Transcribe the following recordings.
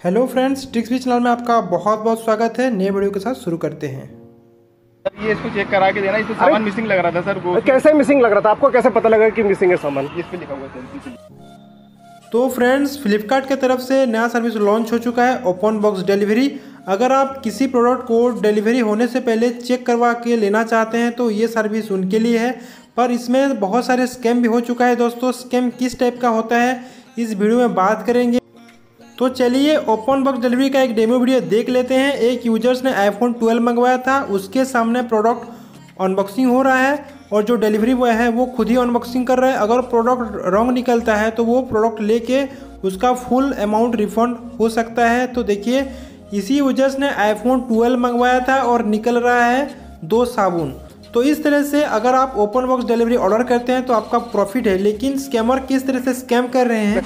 Hello friends tricks भी channel में आपका बहुत बहुत स्वागत है। नए वीडियो के साथ शुरू करते हैं। ये इसको चेक करा के देना इसमें सामान मिसिंग लग रहा था सर वो कैसे मिसिंग लग रहा था? आपको कैसे पता लगा कि मिसिंग है सामान? इस पे लिखा हुआ है सर तो फ्रेंड्स फ्लिपकार्ट की तरफ़ से नया सर्विस लॉन्च हो चुका है ओपन बॉक्स डिलीवरी अगर आप किसी प्रोडक्ट को डिलीवरी होने से पहले चेक करवा के लेना चाहते हैं तो ये सर्विस उनके लिए है। पर इसमें बहुत सारे स्कैम भी हो चुका है दोस्तों। स्कैम किस टाइप का होता है इस वीडियो में बात करेंगे। तो चलिए ओपन बॉक्स डिलीवरी का एक डेमो वीडियो देख लेते हैं। एक यूज़र्स ने आईफोन 12 मंगवाया था, उसके सामने प्रोडक्ट अनबॉक्सिंग हो रहा है और जो डिलीवरी बॉय है, वो खुद ही अनबॉक्सिंग कर रहा है। अगर प्रोडक्ट रॉन्ग निकलता है तो वो प्रोडक्ट लेके उसका फुल अमाउंट रिफंड हो सकता है। तो देखिए, इसी यूज़र्स ने आईफोन 12 मंगवाया था और निकल रहा है दो साबुन। तो इस तरह से अगर आप ओपन बॉक्स डिलीवरी ऑर्डर करते हैं तो आपका प्रॉफिट है। लेकिन स्कैमर किस तरह से स्कैम कर रहे हैं?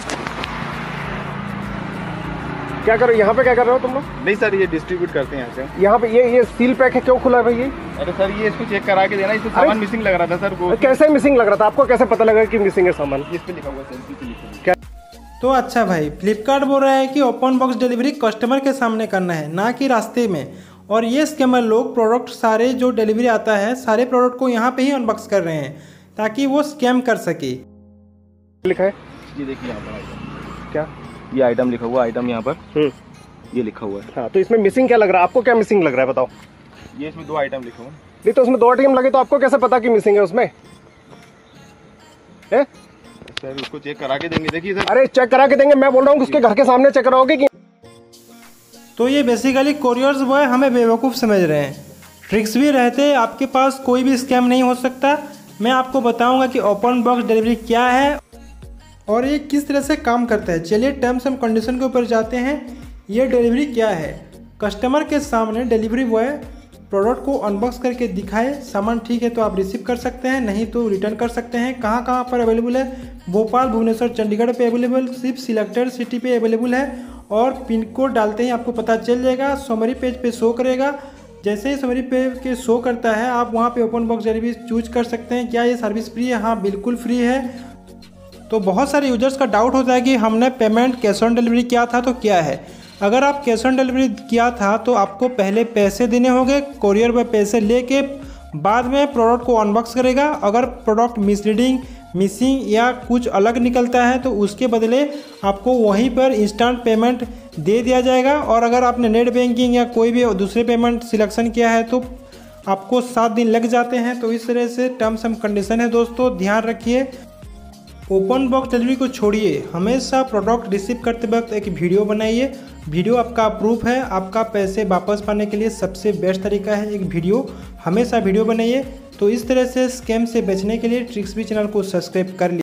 क्या कर रहे हो? यहाँ पे क्या कर रहे हो तुम लोग? नहीं सर ये डिस्ट्रीब्यूट करते हैं यहाँ से। यहाँ पे ये ये सील पैक है क्यों खुला है भाई ये? अरे सर ये इसको चेक करा के देना इसमें सामान मिसिंग लग रहा था सर वो कैसे मिसिंग लग रहा था? आपको कैसे पता लगा कि मिसिंग है सामान? इस पे लिखा हुआ सर है। क्या तो अच्छा भाई फ्लिपकार्ट बोल रहा है कि ओपन बॉक्स डिलीवरी कस्टमर के सामने करना है ना कि रास्ते में। और ये स्कैमर लोग प्रोडक्ट सारे जो डिलीवरी आता है सारे प्रोडक्ट को यहाँ पे ही अनबॉक्स कर रहे हैं ताकि वो स्कैम कर सके। लिखा है? ये देखिए यहाँ पर क्या? ये आइटम लिखा हुआ आइटम यहाँ पर। हम्म। ये लिखा हुआ है। हाँ तो इसमें मिसिंग क्या लग रहा है? आपको क्या मिसिंग लग रहा है बताओ। ये इसमें दो आइटम लिखा हुआ है। नहीं तो उसमें दो टीम लगे तो आपको कैसे पता कि मिसिंग है उसमें? है? सर उसको चेक करा के देंगे। देखिए सर अरे चेक करा के देंगे। मैं बोल रहा हूँ उसके घर के सामने चेक कराओगे कि तो ये बेसिकली कोरियर्स बॉय हमें बेवकूफ़ समझ रहे हैं। ट्रिक्स भी रहते आपके पास कोई भी स्कैम नहीं हो सकता। मैं आपको बताऊँगा कि ओपन बॉक्स डिलीवरी क्या है। और ये किस तरह से काम करता है? चलिए टर्म्स एंड कंडीशन के ऊपर जाते हैं। ये डिलीवरी क्या है? कस्टमर के सामने डिलीवरी बॉय प्रोडक्ट को अनबॉक्स करके दिखाए। सामान ठीक है तो आप रिसीव कर सकते हैं, नहीं तो रिटर्न कर सकते हैं। कहाँ कहाँ पर अवेलेबल है? भोपाल, भुवनेश्वर, चंडीगढ़ पे अवेलेबल सिर्फ़ सिलेक्टेड सिटी पे अवेलेबल है। और पिन कोड डालते ही आपको पता चल जाएगा। समरी पेज पे शो करेगा। जैसे ही समरी पेज के शो करता है, आप वहाँ पे ओपन बॉक्स डिलीवरी चूज़ कर सकते हैं। क्या ये सर्विस फ्री है? हाँ बिल्कुल फ्री है। तो बहुत सारे यूज़र्स का डाउट होता है कि हमने पेमेंट कैश ऑन डिलीवरी किया था तो क्या है? अगर आप कैश ऑन डिलीवरी किया था तो आपको पहले पैसे देने होंगे कोरियर पर पैसे लेके बाद में प्रोडक्ट को अनबॉक्स करेगा। अगर प्रोडक्ट मिसरीडिंग मिसिंग या कुछ अलग निकलता है तो उसके बदले आपको वहीं पर इंस्टेंट पेमेंट दे दिया जाएगा। और अगर आपने नेट बैंकिंग या कोई भी दूसरे पेमेंट सिलेक्शन किया है तो आपको सात दिन लग जाते हैं। तो इस तरह से टर्म्स एंड कंडीशन है दोस्तों। ध्यान रखिए। ओपन बॉक्स डिलीवरी को छोड़िए। हमेशा प्रोडक्ट रिसीव करते वक्त एक वीडियो बनाइए। वीडियो आपका प्रूफ है। आपका पैसे वापस पाने के लिए सबसे बेस्ट तरीका है एक वीडियो हमेशा वीडियो बनाइए। तो इस तरह से स्कैम से बचने के लिए ट्रिक्स भी चैनल को सब्सक्राइब कर लीजिए।